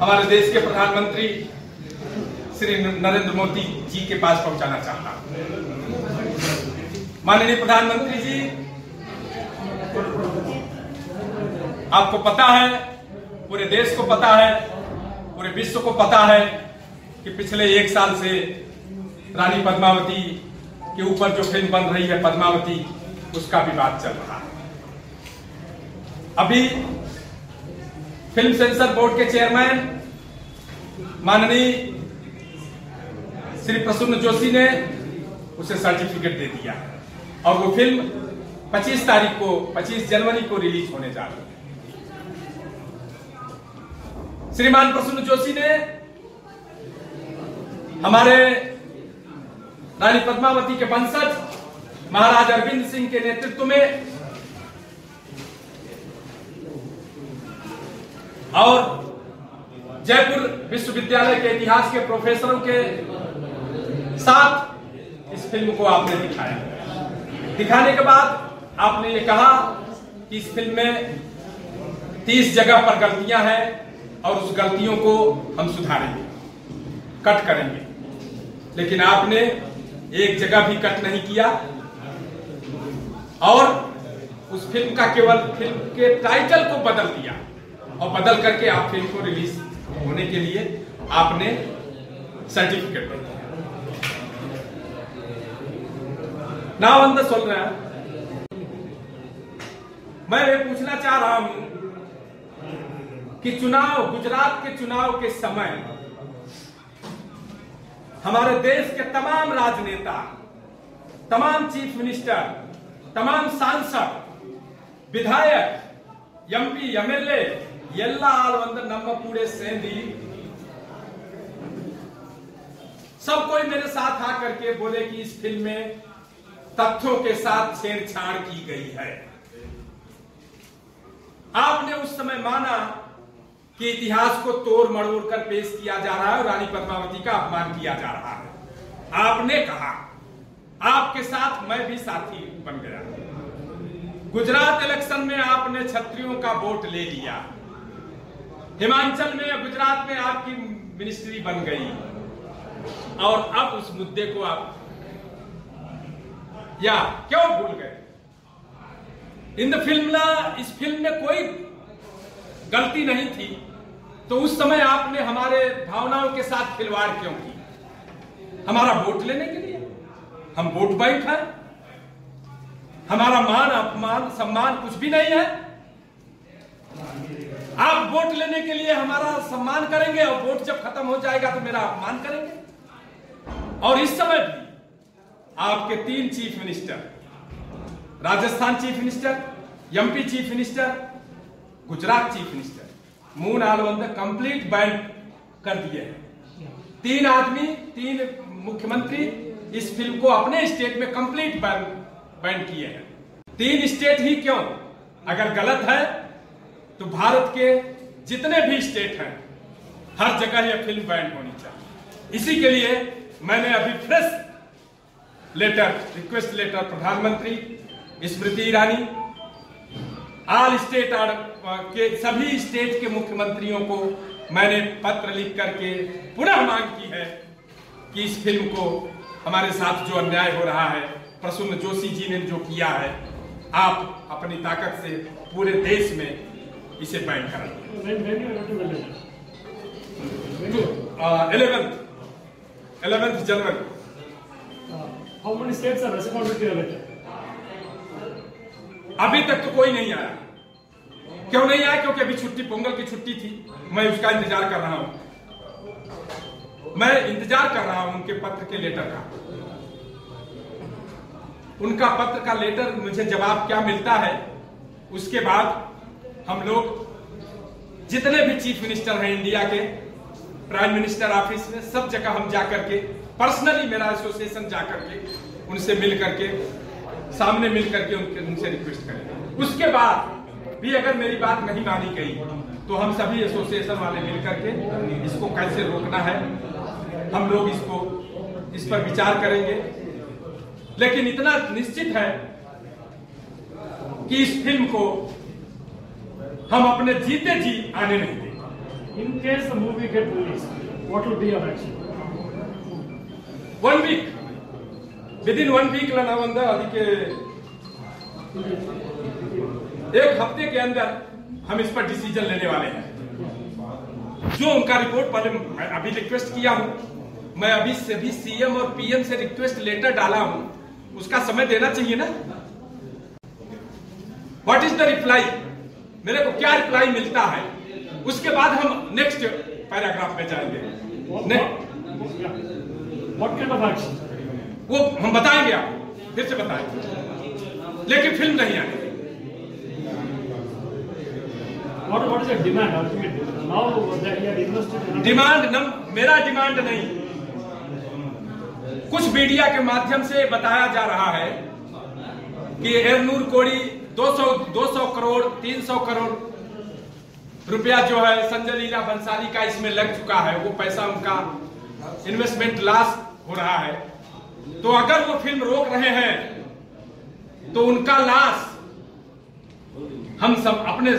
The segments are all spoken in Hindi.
हमारे देश के प्रधानमंत्री श्री नरेंद्र मोदी जी के पास पहुंचाना चाहता हूँ। माननीय प्रधानमंत्री जी, आपको पता है, पूरे देश को पता है, पूरे विश्व को पता है कि पिछले एक साल से रानी पद्मावती के ऊपर जो फ़िल्म बन रही है पद्मावती, उसका विवाद चल रहा है। अभी फ़िल्म सेंसर बोर्ड के चेयरमैन माननीय श्री प्रसन्न जोशी ने उसे सर्टिफिकेट दे दिया। और वो फ़िल्म 25 तारीख को 25 जनवरी को रिलीज़ होने जा रही है। श्रीमान प्रसन्न जोशी ने हमारे रानी पद्मावती के वंशज महाराज अरविंद सिंह के नेतृत्व में और जयपुर विश्वविद्यालय के इतिहास के प्रोफेसरों के साथ इस फ़िल्म को आपने दिखाया। दिखाने के बाद आपने ये कहा कि इस फ़िल्म में 30 जगह पर गलतियाँ हैं और उस गलतियों को हम सुधारेंगे, कट करेंगे। लेकिन आपने एक जगह भी कट नहीं किया और उस फ़िल्म का केवल फ़िल्म के टाइटल को बदल दिया। और बदल करके आप फ़िल्म को रिलीज़ होने के लिए आपने सर्टिफिकेट नाव अंदर सुन रहा मैं ये पूछना चाह रहा हूँ कि चुनाव, गुजरात के चुनाव के समय हमारे देश के तमाम राजनेता, तमाम चीफ मिनिस्टर तमाम सांसद, विधायक एमपी एमएलए सब कोई मेरे साथ आकर के बोले कि इस फ़िल्म में तथ्यों के साथ छेड़छाड़ की गई है। आपने उस समय माना कि इतिहास को तोड़ मड़ोड़ कर पेश किया जा रहा है और रानी पद्मावती का अपमान किया जा रहा है। आपने कहा, आपके साथ मैं भी साथी बन गया। गुजरात इलेक्शन में आपने छत्रियों का वोट ले लिया। हिमाचल में या गुजरात में आपकी मिनिस्ट्री बन गई। और अब उस मुद्दे को आप या क्यों भूल गए? इन द फ़िल्म इस फ़िल्म में कोई गलती नहीं थी तो उस समय आपने हमारे भावनाओं के साथ खिलवाड़ क्यों की? हमारा वोट लेने के लिए? हम वोट बैंक हैं हमारा मान, अपमान, सम्मान कुछ भी नहीं है? आप वोट लेने के लिए हमारा सम्मान करेंगे और वोट जब खत्म हो जाएगा तो मेरा अपमान करेंगे। और इस समय भी आपके तीन chief minister, Rajasthan chief minister MP chief minister, Gujarat chief minister, moon आलवंद कंप्लीट बैन कर दिए हैं। तीन आदमी, तीन मुख्यमंत्री इस फ़िल्म को अपने स्टेट में कंप्लीट बैन बैन किए हैं। तीन स्टेट ही क्यों? अगर गलत है तो भारत के जितने भी स्टेट हैं, हर जगह यह फ़िल्म बैन होनी चाहिए। इसी के लिए मैंने अभी फ्रेश लेटर, रिक्वेस्ट लेटर, प्रधानमंत्री, स्मृति ईरानी ऑल स्टेट के सभी स्टेट के मुख्यमंत्रियों को मैंने पत्र लिख करके पुनः मांग की है कि इस फ़िल्म को हमारे साथ जो अन्याय हो रहा है प्रसन्न जोशी जी ने जो किया है, आप अपनी ताकत से पूरे देश में इसे बैन कराइए इलेवेंथ इलेवेंथ जनवरी How many states have responded to your अभी तक तो कोई नहीं आया। क्यों नहीं आया? क्योंकि अभी छुट्टी पोंगल की छुट्टी थी। मैं उसका इंतज़ार कर रहा हूँ। मैं इंतज़ार कर रहा हूँ उनके पत्र के लेटर का। उनका पत्र का लेटर मुझे जवाब क्या मिलता है? उसके बाद हम लोग जितने भी चीफ मिनिस्टर हैं इंडिया के, प्राइम मिनिस्टर ऑफ़िस में, सब जगह हम जाकर के पर्सनली मेरा एसोसिएशन जाकर के उनसे मिल करके, सामने मिल करके उनके, उनसे रिक्वेस्ट करेंगे उसके बाद भी अगर मेरी बात नहीं मानी गई तो हम सभी एसोसिएशन वाले मिल करके इसको कैसे रोकना है, हम लोग इसको, इस पर विचार करेंगे। लेकिन इतना निश्चित है कि इस फ़िल्म को हम अपने जीते जी आने नहीं देंगे In case the movie get released, what will be your action? One week within one week ना बंदा ಅದಕ್ಕೆ एक हफ्ते के अंदर हम इस पर डिसीजन लेने वाले हैं जो उनका रिपोर्ट पहले मैं अभी रिक्वेस्ट किया हूं मैं अभी से भी सीएम और पीएम से रिक्वेस्ट लेटर डाला हूं उसका समय देना चाहिए ना व्हाट इज द रिप्लाई मेरे को क्या रिप्लाई मिलता है? उसके बाद हम नेक्स्ट पैराग्राफ में जाएँगे। What, what, what? वो हम बताएँगे आपको। फिर से बताएँगे। लेकिन फ़िल्म नहीं आनी What, what is your demand, ultimate? Now that you have invested in demand नम मेरा डिमांड नहीं। कुछ मीडिया के माध्यम से बताया जा रहा है कि एरनूर कोड़ी 200 200 करोड़ 300 करोड़ रुपया जो है संजय लीला बंसाली का इसमें लग चुका है। वो पैसा उनका इन्वेस्टमेंट लॉस हो रहा है। तो अगर वो फ़िल्म रोक रहे हैं तो उनका लॉस हम सब अपने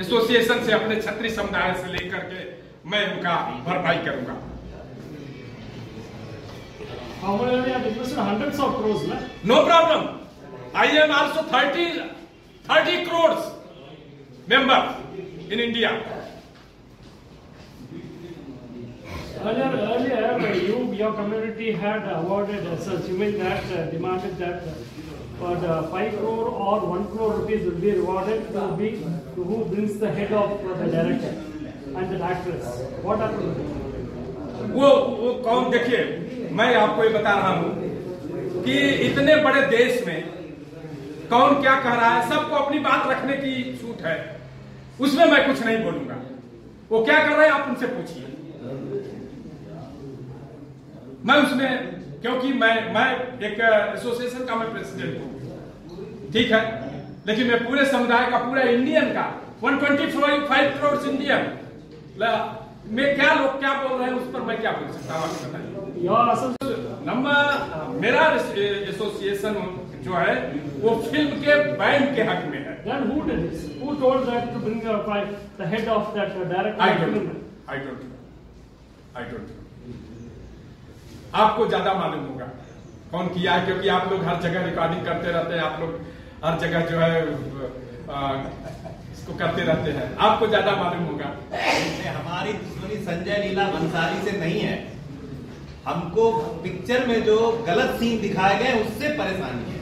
एसोसिएशन से अपने छत्री समुदाय से लेकर के मैं उनका भरपाई करूँगा? No? Problem I am also thirty thirty crore member in India Earlier, earlier, you, your community had awarded uh, such, you mean that uh, demanded that uh, for the five crore or one crore rupees will be rewarded to be, to who brings the head of uh, the director and the actress. What happened? वो वो कौन देखिए मैं आपको ये बता रहा हूँ कि इतने बड़े देश में कौन क्या कह रहा है? सबको अपनी बात रखने की छूट है। उसमें मैं कुछ नहीं बोलूँगा। वो क्या कर रहे हैं आप उनसे पूछिए। मैं उसमें क्योंकि मैं मैं एक एसोसिएशन का मैं प्रेसिडेंट हूँ। ठीक है? लेकिन मैं पूरे समुदाय का पूरा इंडियन का 125 करोड़ इंडियन में क्या लोग क्या बोल रहे हैं उस पर मैं क्या बोल सकता हूँ? नंबर मेरा एसोसिएशन जो है वो फ़िल्म के बैन के हक में है। Then who did this? Who told that to bring uh, five, the head of that uh, director? I don't I don't I don't आपको ज़्यादा मालूम होगा कौन किया है क्योंकि आप लोग हर जगह रिकॉर्डिंग करते रहते हैं आप लोग हर जगह जो है आ, इसको करते रहते हैं। आपको ज़्यादा मालूम होगा। इसमें हमारी दुश्मनी संजय लीला भंसाली से नहीं है। हमको पिक्चर में जो गलत सीन दिखाए गए उससे परेशानी है।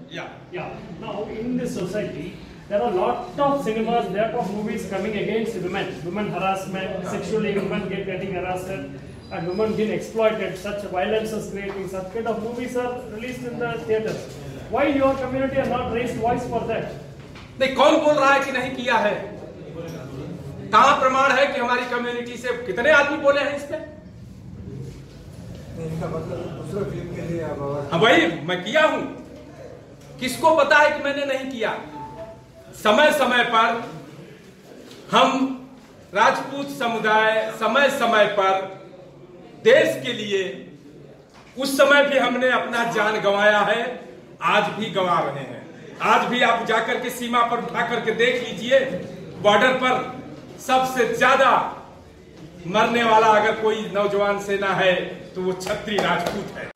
या Yeah. Now in this society, there are lot of cinemas, lot of movies coming against women, women harassment, sexually women get getting harassed, and women being exploited. Such violence is creating. Such kind of movies are released in the theaters. Why your community has not raised voice for that? नहीं कौन बोल रहा है कि नहीं किया है कहाँ प्रमाण है कि हमारी कम्युनिटी से कितने आदमी बोले हैं इस पे मतलब दूसरे फ़िल्म के लिए हाँ भाई मैं किया हूँ किसको पता है कि मैंने नहीं किया? समय समय पर हम राजपूत समुदाय समय समय पर देश के लिए उस समय भी हमने अपना जान गंवाया है, आज भी गंवा रहे हैं। आज भी आप जाकर के सीमा पर उठा करके देख लीजिए, बॉर्डर पर सबसे ज़्यादा मरने वाला अगर कोई नौजवान सेना है तो वो छत्री राजपूत है।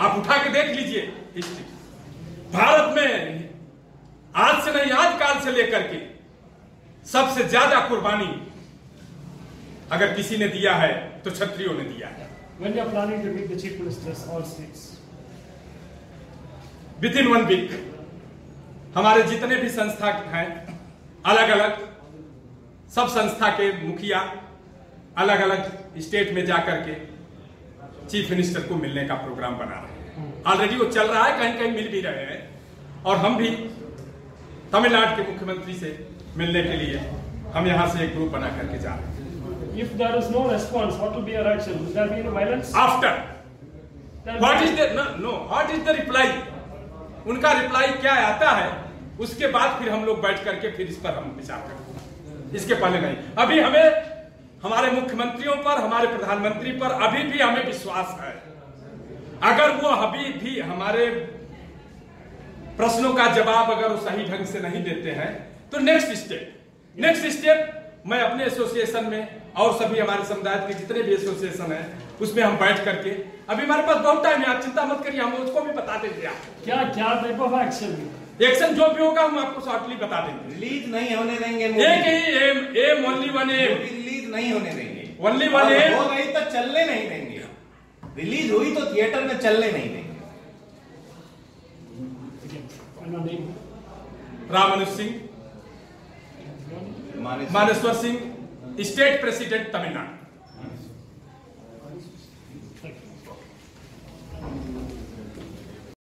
आप उठा के देख लीजिए हिस्ट्री भारत में आज से नहीं आज काल से लेकर के सबसे ज़्यादा कुर्बानी अगर किसी ने दिया है तो क्षत्रियों ने दिया है When you are planning to meet the chief ministers, all states. In one week हमारे जितने भी संस्था हैं अलग अलग सब संस्था के मुखिया अलग अलग स्टेट में जाकर के चीफ मिनिस्टर को मिलने का प्रोग्राम बना रहे हैं ऑलरेडी वो चल रहा है कहीं कहीं मिल भी रहे हैं। और हम भी तमिलनाडु के मुख्यमंत्री से मिलने के लिए हम यहाँ से एक ग्रुप बना करके जा रहे हैं। If there is no response, what will be your action? Will there be any violence? After There what will is the no what is the reply उनका रिप्लाई क्या आता है? उसके बाद फिर हम लोग बैठ करके फिर इस पर हम विचार करेंगे इसके पहले नहीं। अभी हमें हमारे मुख्यमंत्रियों पर हमारे प्रधानमंत्री पर अभी भी हमें विश्वास है। अगर वो अभी भी हमारे प्रश्नों का जवाब अगर वो सही ढंग से नहीं देते हैं तो नेक्स्ट स्टेप नेक्स्ट स्टेप मैं अपने एसोसिएशन में और सभी हमारे समुदाय के जितने भी एसोसिएशन हैं उसमें हम बैठ करके अभी हमारे पास बहुत टाइम है आप चिंता मत करिए हम उसको भी बता देंगे आपको क्या क्या टाइप ऑफ़ एक्शन एक्शन जो भी होगा हम आपको शॉर्टली बता देंगे। रिलीज़ नहीं होने देंगे एक ही M M only one M release नहीं होने देंगे। One और aim? हो गई तो चलने नहीं देंगे। रिलीज़ हुई तो थिएटर में चलने नहीं देंगे। रामानुज सिंह माने मानेश्वर सिंह स्टेट प्रेसिडेंट तमिलनाडु।